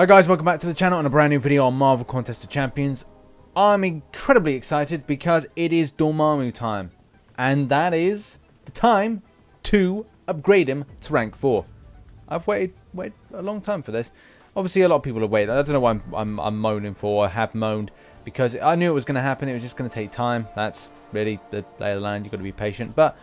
Hi guys, welcome back to the channel and a brand new video on Marvel Contest of Champions. I'm incredibly excited because it is Dormammu time. And that is the time to upgrade him to rank 4. I've waited, waited a long time for this. Obviously a lot of people have waited. I don't know why I'm, I'm, I'm moaning for, I have moaned. Because I knew it was going to happen, it was just going to take time. That's really the lay of the land, you've got to be patient. But,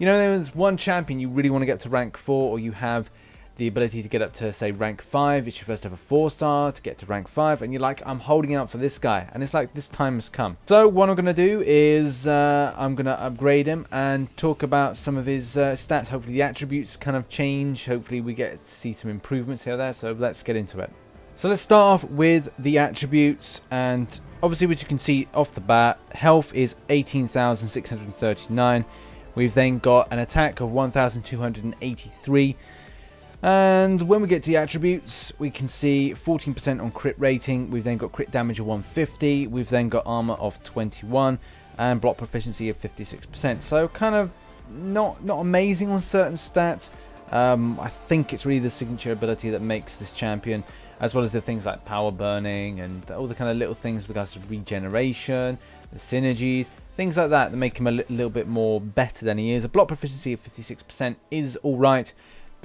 you know, there's one champion you really want to get to rank 4 or you have the ability to get up to say rank 5 it's your first ever 4 star to get to rank 5 and you're like I'm holding out for this guy. And it's like this time has come. So what I'm gonna do is uh, I'm gonna upgrade him and talk about some of his uh, stats. Hopefully the attributes kind of change. Hopefully we get to see some improvements here or there. So let's get into it. So let's start off with the attributes. And obviously as you can see off the bat health is 18,639 we've then got an attack of 1,283 and when we get to the attributes, we can see 14% on crit rating. We've then got crit damage of 150. We've then got armor of 21 and block proficiency of 56%. So kind of not not amazing on certain stats. Um, I think it's really the signature ability that makes this champion, as well as the things like power burning and all the kind of little things with regards to regeneration, the synergies, things like that that make him a li little bit more better than he is. A block proficiency of 56% is alright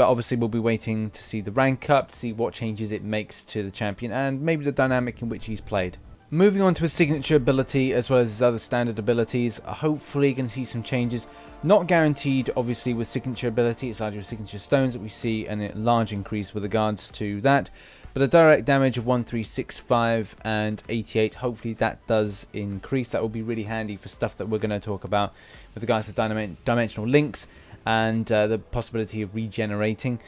but obviously we'll be waiting to see the rank up, to see what changes it makes to the champion, and maybe the dynamic in which he's played. Moving on to his signature ability as well as his other standard abilities, hopefully going to see some changes. Not guaranteed, obviously, with signature ability. It's largely with signature stones that we see and a large increase with regards to that. But a direct damage of 1365 and 88, hopefully that does increase. That will be really handy for stuff that we're going to talk about with regards to dimensional links and uh, the possibility of regenerating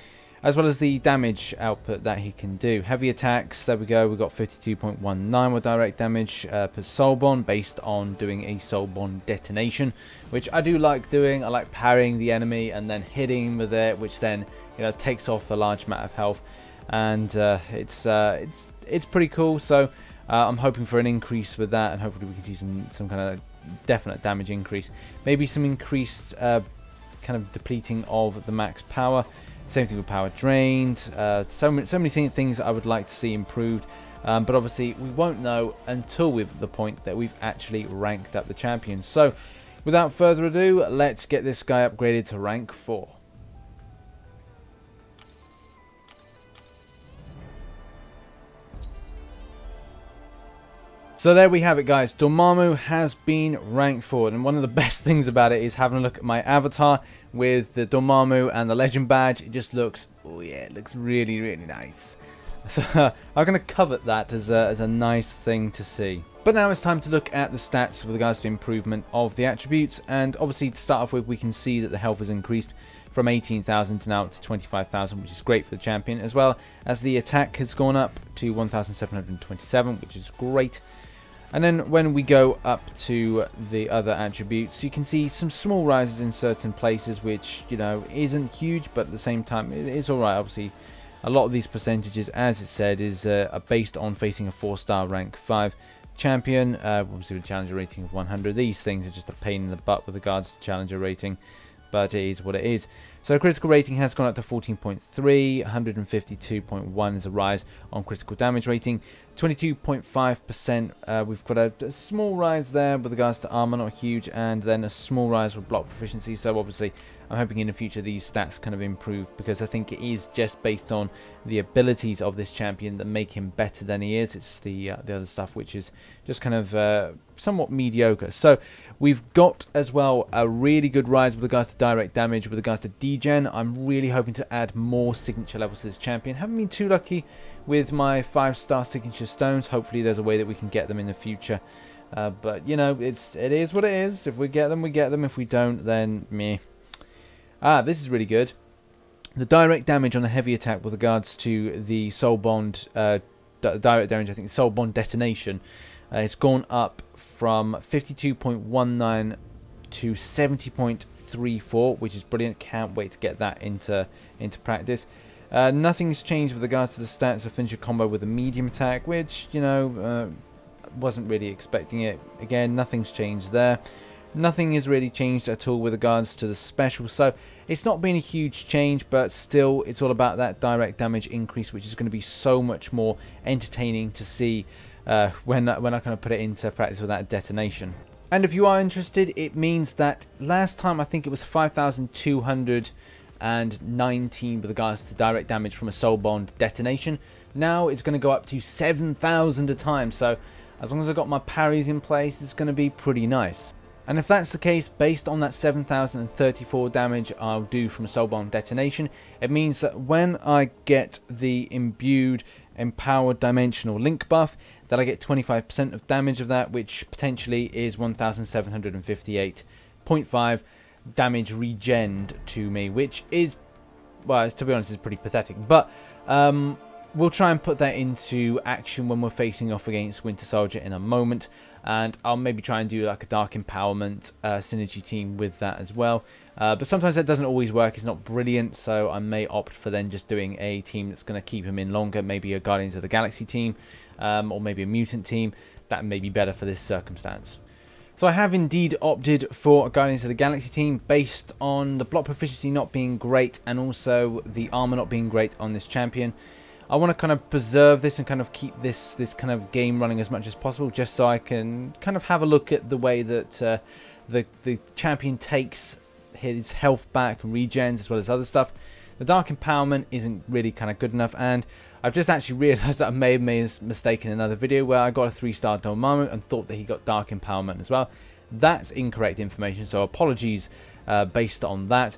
as well as the damage output that he can do. Heavy attacks, there we go, we've got 52.19 with direct damage uh, per soul bond based on doing a soul bond detonation, which I do like doing. I like parrying the enemy and then hitting with it, which then you know takes off a large amount of health, and uh, it's uh, it's it's pretty cool. So uh, I'm hoping for an increase with that, and hopefully we can see some some kind of definite damage increase. Maybe some increased uh, kind of depleting of the max power. Same thing with power drained. Uh, so, many, so many things I would like to see improved. Um, but obviously, we won't know until we're at the point that we've actually ranked up the champions. So, without further ado, let's get this guy upgraded to rank 4. So there we have it guys, Dormammu has been ranked forward and one of the best things about it is having a look at my avatar with the Dormammu and the legend badge, it just looks, oh yeah, it looks really really nice. So I'm going to covet that as a, as a nice thing to see. But now it's time to look at the stats with regards to improvement of the attributes and obviously to start off with we can see that the health has increased from 18,000 to now to 25,000 which is great for the champion as well as the attack has gone up to 1,727 which is great and then when we go up to the other attributes, you can see some small rises in certain places, which, you know, isn't huge, but at the same time, it is alright. Obviously, a lot of these percentages, as it said, is uh, are based on facing a 4-star rank 5 champion, uh, obviously with a challenger rating of 100. These things are just a pain in the butt with regards to challenger rating, but it is what it is. So critical rating has gone up to 14.3, 152.1 is a rise on critical damage rating, 22.5%, uh, we've got a, a, small rise there with regards to armor, not huge, and then a small rise with block proficiency, so obviously I'm hoping in the future these stats kind of improve because I think it is just based on the abilities of this champion that make him better than he is. It's the uh, the other stuff which is just kind of uh, somewhat mediocre. So we've got as well a really good rise with regards to direct damage, with regards to degen. I'm really hoping to add more signature levels to this champion. Haven't been too lucky with my five star signature stones. Hopefully there's a way that we can get them in the future. Uh, but you know, it's it is what it is. If we get them, we get them. If we don't, then meh. Ah, this is really good. The direct damage on a heavy attack with regards to the soul bond, uh, direct damage, I think soul bond detonation, uh, it's gone up from 52.19 to 70.34, which is brilliant. Can't wait to get that into into practice. Uh, nothing's changed with regards to the stats of finisher combo with a medium attack, which, you know, uh, wasn't really expecting it. Again, nothing's changed there. Nothing has really changed at all with regards to the special. So it's not been a huge change, but still it's all about that direct damage increase, which is going to be so much more entertaining to see uh, when, when I kind of put it into practice with that detonation. And if you are interested, it means that last time I think it was 5,219 with regards to direct damage from a soul bond detonation. Now it's going to go up to 7,000 a time. So as long as I've got my parries in place, it's going to be pretty nice. And if that's the case, based on that 7034 damage I'll do from Soul Bond Detonation, it means that when I get the imbued empowered dimensional link buff, that I get 25% of damage of that, which potentially is 1758.5 damage regened to me, which is, well, to be honest, is pretty pathetic. But um, we'll try and put that into action when we're facing off against Winter Soldier in a moment and I'll maybe try and do like a Dark Empowerment uh, synergy team with that as well. Uh, but sometimes that doesn't always work, it's not brilliant, so I may opt for then just doing a team that's going to keep him in longer, maybe a Guardians of the Galaxy team, um, or maybe a Mutant team, that may be better for this circumstance. So I have indeed opted for a Guardians of the Galaxy team based on the block proficiency not being great and also the armor not being great on this champion. I want to kind of preserve this and kind of keep this this kind of game running as much as possible, just so I can kind of have a look at the way that uh, the the champion takes his health back, and regens as well as other stuff. The Dark Empowerment isn't really kind of good enough, and I've just actually realised that I made a mistake in another video where I got a 3-star Dormammu and thought that he got Dark Empowerment as well. That's incorrect information, so apologies uh, based on that.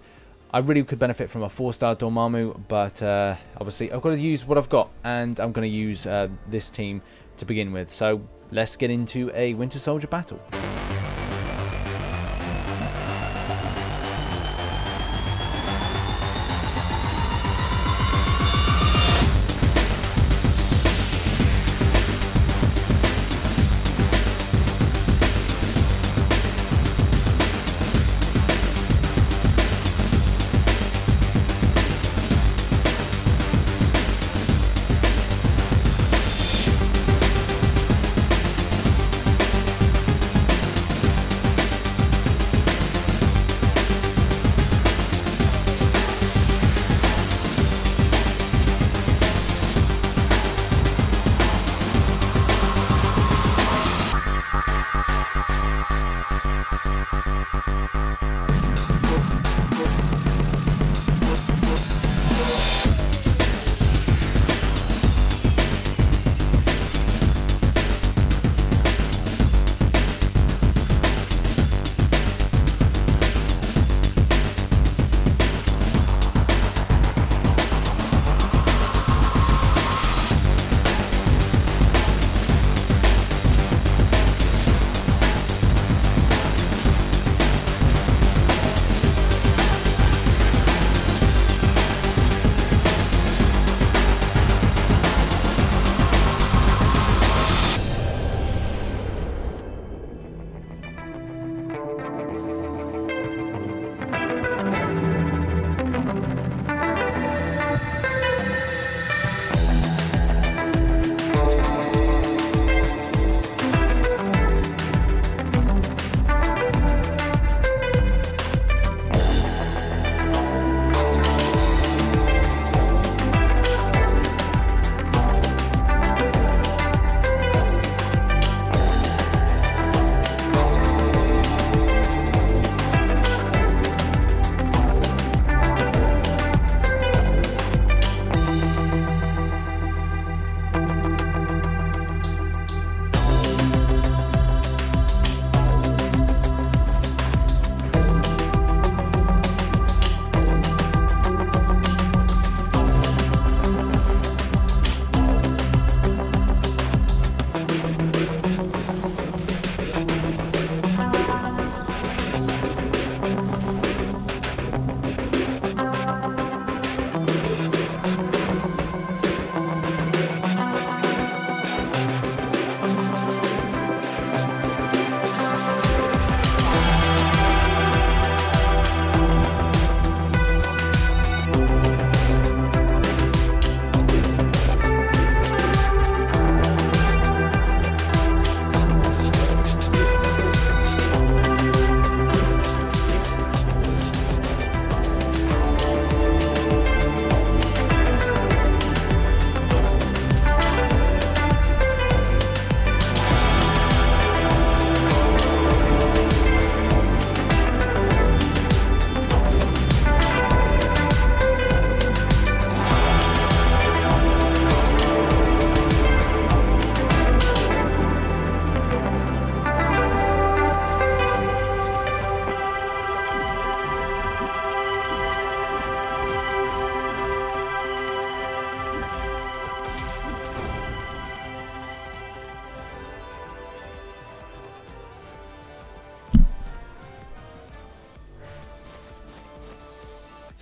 I really could benefit from a 4-star Dormammu, but uh, obviously I've got to use what I've got, and I'm going to use uh, this team to begin with. So let's get into a Winter Soldier battle.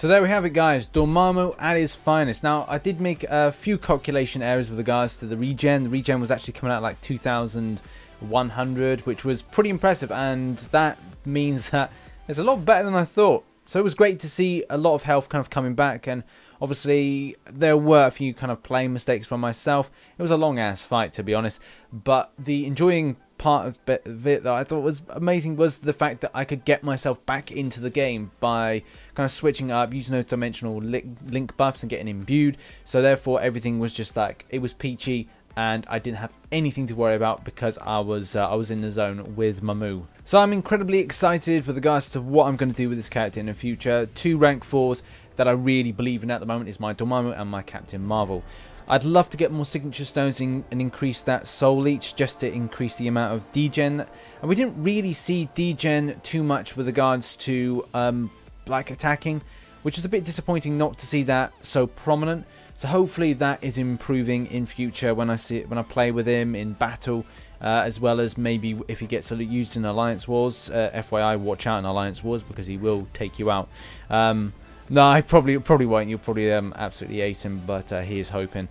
So there we have it guys, Dormammu at his finest. Now I did make a few calculation errors with regards to the regen. The regen was actually coming out like 2100 which was pretty impressive and that means that it's a lot better than I thought. So it was great to see a lot of health kind of coming back and obviously there were a few kind of playing mistakes by myself. It was a long ass fight to be honest, but the enjoying part of it that I thought was amazing was the fact that I could get myself back into the game by kind of switching up, using those dimensional link buffs and getting imbued. So therefore everything was just like, it was peachy and I didn't have anything to worry about because I was uh, I was in the zone with Mamu. So I'm incredibly excited with regards to what I'm going to do with this character in the future. Two rank 4s that I really believe in at the moment is my Dormammu and my Captain Marvel. I'd love to get more signature stones in, and increase that soul leech just to increase the amount of degen. And we didn't really see degen too much with regards to um, like attacking, which is a bit disappointing not to see that so prominent. So hopefully that is improving in future when I see it, when I play with him in battle, uh, as well as maybe if he gets used in Alliance Wars. Uh, FYI, watch out in Alliance Wars because he will take you out. Um, no, I probably probably won't. You'll probably um, absolutely hate him, but uh, he is hoping.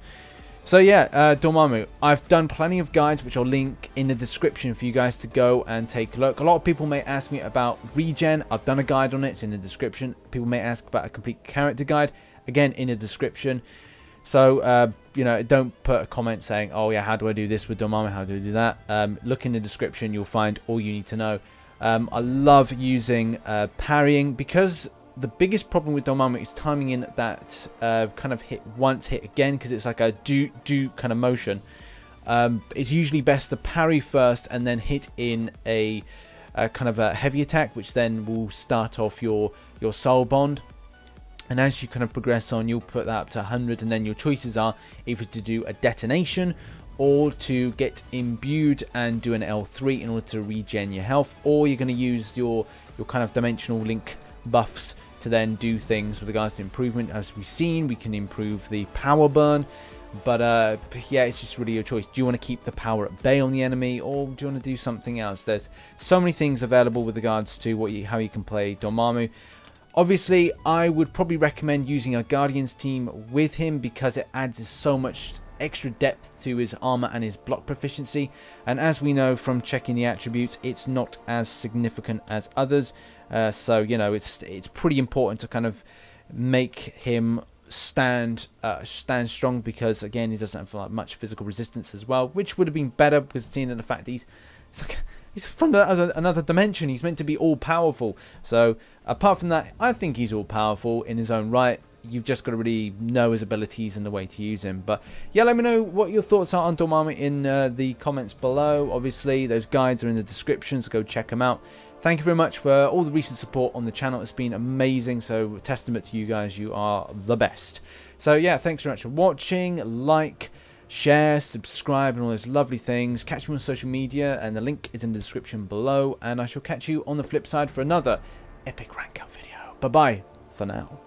So yeah, uh, Dormammu. I've done plenty of guides, which I'll link in the description for you guys to go and take a look. A lot of people may ask me about regen. I've done a guide on it. It's in the description. People may ask about a complete character guide. Again, in the description. So, uh, you know, don't put a comment saying, oh yeah, how do I do this with Dormammu? How do I do that? Um, look in the description. You'll find all you need to know. Um, I love using uh, parrying because the biggest problem with Dormammu is timing in that uh, kind of hit once, hit again, because it's like a do-do kind of motion. Um, it's usually best to parry first and then hit in a, a, kind of a heavy attack, which then will start off your, your soul bond. And as you kind of progress on, you'll put that up to 100, and then your choices are either to do a detonation or to get imbued and do an L3 in order to regen your health, or you're going to use your, your kind of dimensional link buffs to then do things with regards to improvement. As we've seen, we can improve the power burn. But uh, yeah, it's just really your choice. Do you want to keep the power at bay on the enemy, or do you want to do something else? There's so many things available with regards to what you, how you can play Dormammu. Obviously, I would probably recommend using a Guardians team with him because it adds so much extra depth to his armor and his block proficiency. And as we know from checking the attributes, it's not as significant as others. Uh, so you know it's it's pretty important to kind of make him stand uh, stand strong because again he doesn't have like, much physical resistance as well, which would have been better because seeing the fact he's he's like he's from other, another dimension. He's meant to be all powerful. So apart from that, I think he's all powerful in his own right. You've just got to really know his abilities and the way to use him. But yeah, let me know what your thoughts are on Dormammu in uh, the comments below. Obviously, those guides are in the description, so go check them out. Thank you very much for all the recent support on the channel. It's been amazing. So testament to you guys. You are the best. So yeah, thanks very much for watching. Like, share, subscribe, and all those lovely things. Catch me on social media, and the link is in the description below. And I shall catch you on the flip side for another epic rank up video. Bye-bye for now.